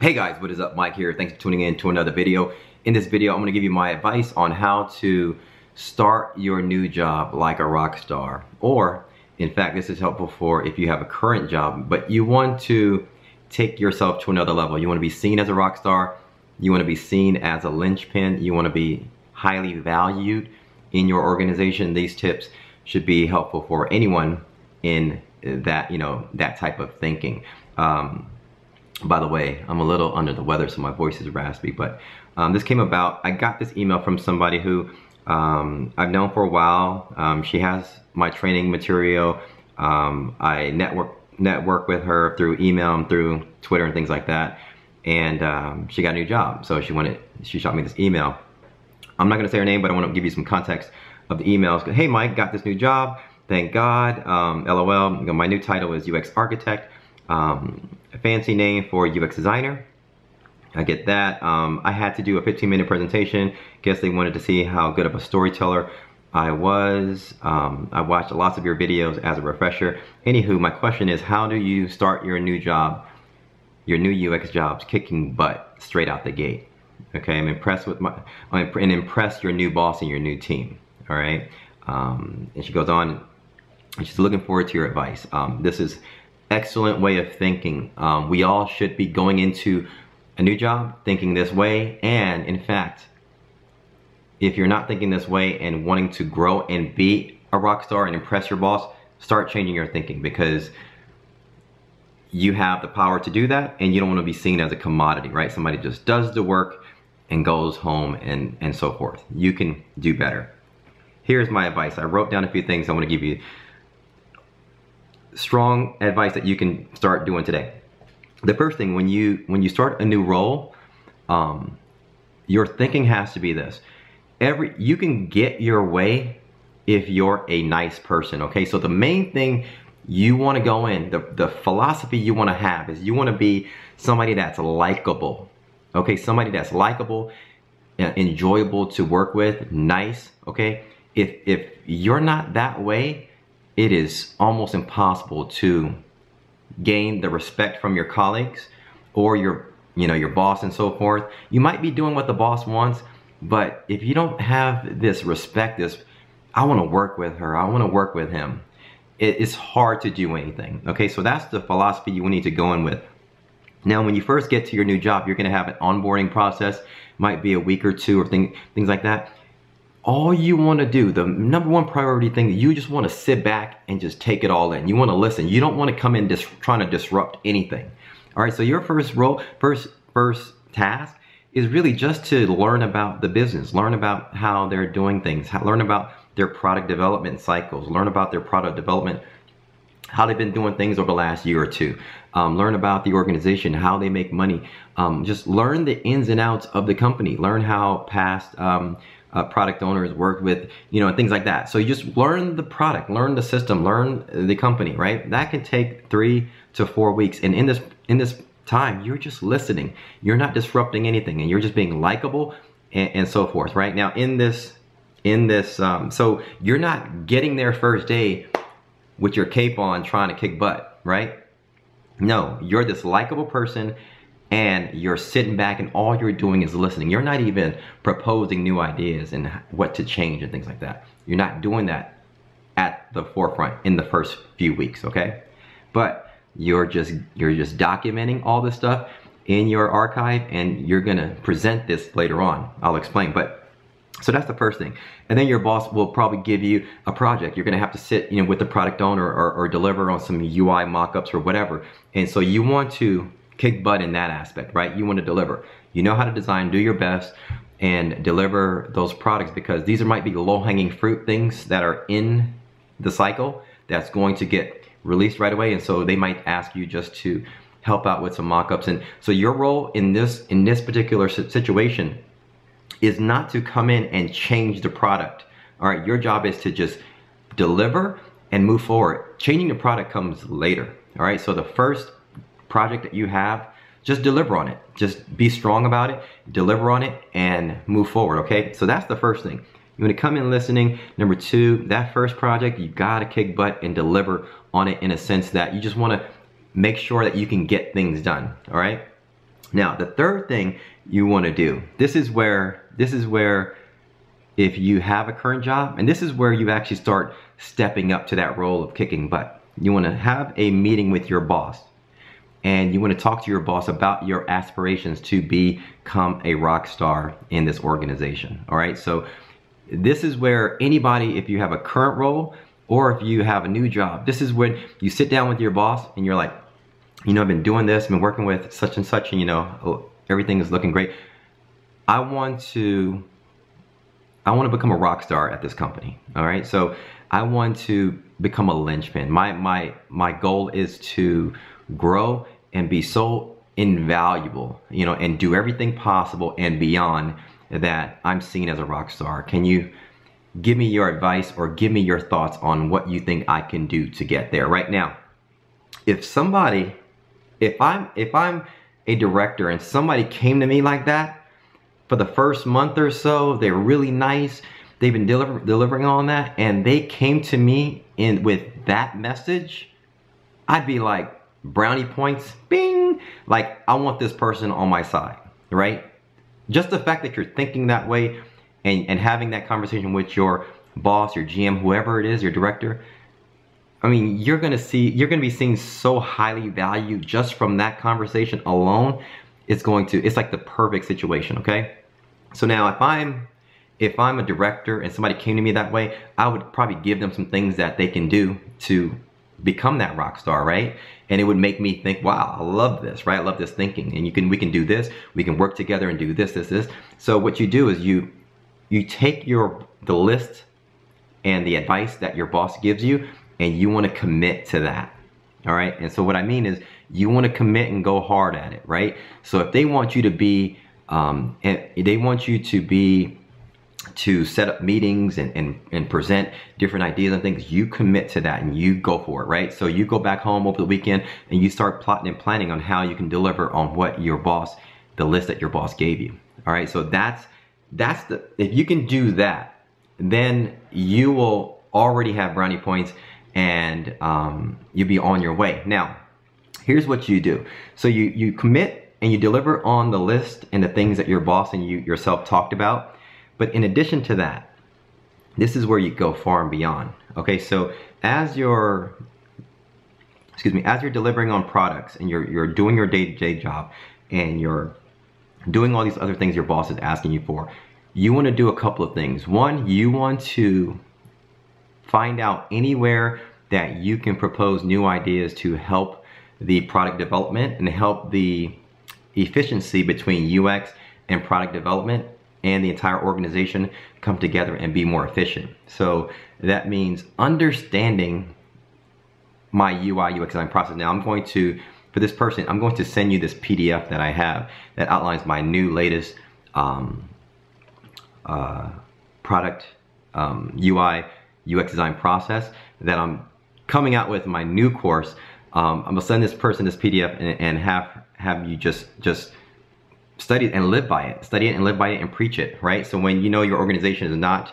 Hey guys, what is up? Mike here. Thanks for tuning in to another video. In this video, I'm gonna give you my advice on how to start your new job like a rock star. Or, in fact, this is helpful for if you have a current job, but you want to take yourself to another level. You wanna be seen as a rock star. You wanna be seen as a linchpin. You wanna be highly valued in your organization. These tips should be helpful for anyone in that, you know, that type of thinking. Um, by the way, I'm a little under the weather, so my voice is raspy, but um, this came about, I got this email from somebody who um, I've known for a while. Um, she has my training material. Um, I network network with her through email and through Twitter and things like that. And um, she got a new job, so she wanted, she shot me this email. I'm not gonna say her name, but I wanna give you some context of the emails. Hey Mike, got this new job, thank God, LOL. Um, my new title is UX Architect um, a fancy name for UX designer. I get that. Um, I had to do a 15 minute presentation. Guess they wanted to see how good of a storyteller I was. Um, I watched lots of your videos as a refresher. Anywho, my question is how do you start your new job, your new UX jobs kicking butt straight out the gate? Okay, I'm impressed with my, and impress your new boss and your new team. All right. Um, and she goes on, she's looking forward to your advice. Um, this is excellent way of thinking. Um, we all should be going into a new job thinking this way. And in fact, if you're not thinking this way and wanting to grow and be a rock star and impress your boss, start changing your thinking because you have the power to do that and you don't want to be seen as a commodity, right? Somebody just does the work and goes home and, and so forth. You can do better. Here's my advice. I wrote down a few things I want to give you strong advice that you can start doing today. The first thing, when you when you start a new role, um, your thinking has to be this. Every you can get your way if you're a nice person, okay? So the main thing you want to go in, the, the philosophy you want to have is you want to be somebody that's likable, okay? Somebody that's likable, enjoyable to work with, nice, okay? If, if you're not that way, it is almost impossible to gain the respect from your colleagues or your you know your boss and so forth. You might be doing what the boss wants but if you don't have this respect this i want to work with her i want to work with him it's hard to do anything okay? So that's the philosophy you need to go in with. Now when you first get to your new job you're going to have an onboarding process might be a week or two or thing, things like that all you want to do, the number one priority thing, you just want to sit back and just take it all in. You want to listen. You don't want to come in dis- trying to disrupt anything. All right, so your first role, first first task is really just to learn about the business, learn about how they're doing things, learn about their product development cycles, learn about their product development, how they've been doing things over the last year or two, um, learn about the organization, how they make money, um, just learn the ins and outs of the company, learn how past um, uh, product owners work with, you know, and things like that. So you just learn the product, learn the system, learn the company, right? That can take three to four weeks. And in this in this time, you're just listening. You're not disrupting anything, and you're just being likable and, and so forth, right? Now in this in this, um, so you're not getting there first day with your cape on trying to kick butt, right? No, you're this likable person and you're sitting back and all you're doing is listening. You're not even proposing new ideas and what to change and things like that. You're not doing that at the forefront in the first few weeks, okay? But you're just you're just documenting all this stuff in your archive and you're gonna present this later on. I'll explain, but so that's the first thing. And then your boss will probably give you a project. You're gonna have to sit you know, with the product owner or, or deliver on some UI mockups or whatever. And so you want to kick butt in that aspect, right? You want to deliver. You know how to design, do your best, and deliver those products because these are, might be low-hanging fruit things that are in the cycle that's going to get released right away. And so they might ask you just to help out with some mock-ups. And so your role in this, in this particular situation is not to come in and change the product. All right, your job is to just deliver and move forward. Changing the product comes later. All right, so the first project that you have, just deliver on it. Just be strong about it, deliver on it, and move forward, okay? So that's the first thing. You wanna come in listening. Number two, that first project, you gotta kick butt and deliver on it in a sense that you just wanna make sure that you can get things done, all right? Now, the third thing you want to do, this is where, this is where if you have a current job, and this is where you actually start stepping up to that role of kicking butt. You want to have a meeting with your boss and you want to talk to your boss about your aspirations to become a rock star in this organization. All right, so this is where anybody, if you have a current role or if you have a new job, this is when you sit down with your boss and you're like, you know, I've been doing this, I've been working with such and such, and you know, oh, everything is looking great. I want to I want to become a rock star at this company. All right. So I want to become a linchpin. My my my goal is to grow and be so invaluable, you know, and do everything possible and beyond that I'm seen as a rock star. Can you give me your advice or give me your thoughts on what you think I can do to get there right now? If somebody if I'm if I'm a director and somebody came to me like that, for the first month or so. They're really nice. They've been deliver delivering on that. And they came to me in with that message. I'd be like, brownie points, bing. Like, I want this person on my side, right? Just the fact that you're thinking that way and, and having that conversation with your boss, your GM, whoever it is, your director, I mean, you're gonna see, you're gonna be seen so highly valued just from that conversation alone. It's going to, it's like the perfect situation, okay? So now if I'm if I'm a director and somebody came to me that way, I would probably give them some things that they can do to become that rock star, right? And it would make me think, wow, I love this, right? I love this thinking. And you can we can do this, we can work together and do this, this, this. So what you do is you you take your the list and the advice that your boss gives you and you want to commit to that. All right? And so what I mean is you want to commit and go hard at it, right? So if they want you to be um, and they want you to be to set up meetings and, and, and present different ideas and things, you commit to that and you go for it, right? So you go back home over the weekend and you start plotting and planning on how you can deliver on what your boss, the list that your boss gave you. All right, so that's that's the if you can do that, then you will already have brownie points and um, you'll be on your way. Now, here's what you do. So you you commit and you deliver on the list and the things that your boss and you yourself talked about. But in addition to that, this is where you go far and beyond. Okay, so as you're, excuse me, as you're delivering on products and you're, you're doing your day-to-day -day job and you're doing all these other things your boss is asking you for, you want to do a couple of things. One, you want to find out anywhere that you can propose new ideas to help the product development and help the efficiency between UX and product development and the entire organization come together and be more efficient. So that means understanding my UI UX design process. Now I'm going to, for this person, I'm going to send you this PDF that I have that outlines my new latest um, uh, product um, UI UX design process that I'm coming out with my new course. Um, I'm gonna send this person this PDF and, and have have you just just study it and live by it. Study it and live by it and preach it, right? So when you know your organization is not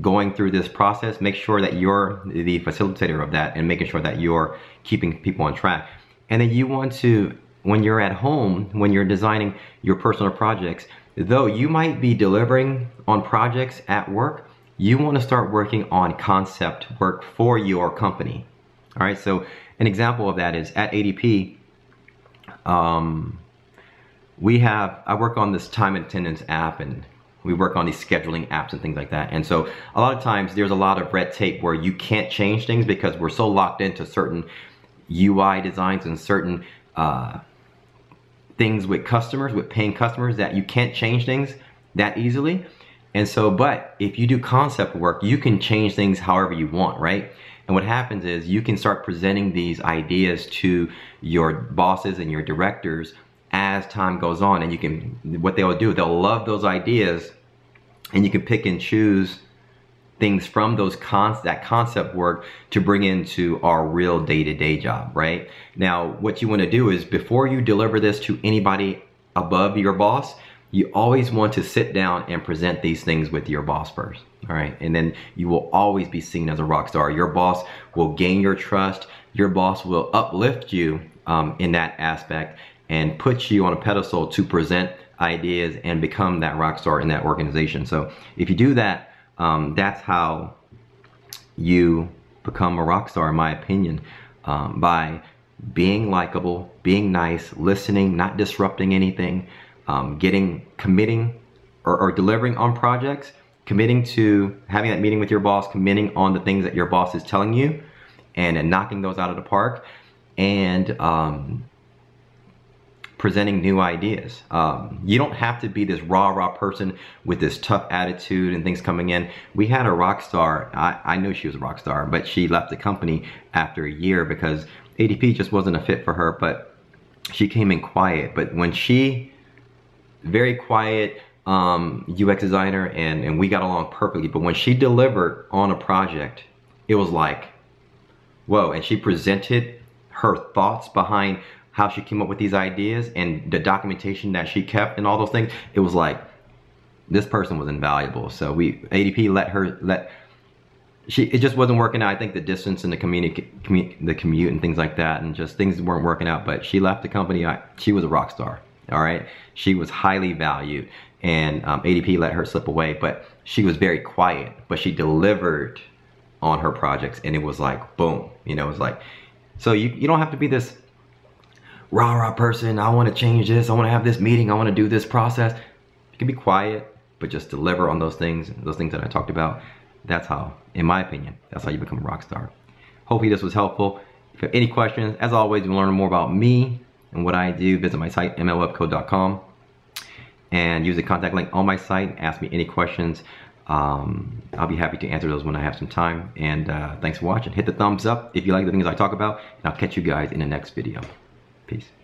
going through this process, make sure that you're the facilitator of that and making sure that you're keeping people on track. And then you want to, when you're at home, when you're designing your personal projects, though you might be delivering on projects at work, you want to start working on concept work for your company. All right, so an example of that is at ADP, um, we have, I work on this time and attendance app and we work on these scheduling apps and things like that. And so a lot of times there's a lot of red tape where you can't change things because we're so locked into certain UI designs and certain uh, things with customers, with paying customers that you can't change things that easily. And so, but if you do concept work, you can change things however you want, right? And what happens is you can start presenting these ideas to your bosses and your directors as time goes on. And you can, what they'll do, they'll love those ideas and you can pick and choose things from those con that concept work to bring into our real day-to-day -day job, right? Now, what you wanna do is before you deliver this to anybody above your boss, you always want to sit down and present these things with your boss first all right and then you will always be seen as a rock star your boss will gain your trust your boss will uplift you um, in that aspect and puts you on a pedestal to present ideas and become that rock star in that organization. So if you do that, um, that's how you become a rock star, in my opinion, um, by being likable, being nice, listening, not disrupting anything, um, getting committing or, or delivering on projects, committing to having that meeting with your boss, committing on the things that your boss is telling you, and, and knocking those out of the park, and um, presenting new ideas. Um, you don't have to be this rah rah person with this tough attitude and things coming in. We had a rock star. I, I knew she was a rock star, but she left the company after a year because ADP just wasn't a fit for her. But she came in quiet. But when she very quiet um, UX designer and, and we got along perfectly. But when she delivered on a project, it was like, whoa. And she presented her thoughts behind how she came up with these ideas and the documentation that she kept and all those things. It was like, this person was invaluable. So we, ADP let her, let, she, it just wasn't working out. I think the distance and the commute, commu the commute and things like that and just things weren't working out. But she left the company. I, she was a rock star all right? She was highly valued and um, ADP let her slip away, but she was very quiet, but she delivered on her projects and it was like, boom, you know, it was like, so you, you don't have to be this rah rah person. I want to change this. I want to have this meeting. I want to do this process. You can be quiet, but just deliver on those things, those things that I talked about. That's how, in my opinion, that's how you become a rock star. Hopefully this was helpful. If you have any questions, as always, you learn more about me, and what I do, visit my site, mlwebco.com and use the contact link on my site. Ask me any questions. Um, I'll be happy to answer those when I have some time. And uh, thanks for watching. Hit the thumbs up if you like the things I talk about. And I'll catch you guys in the next video. Peace.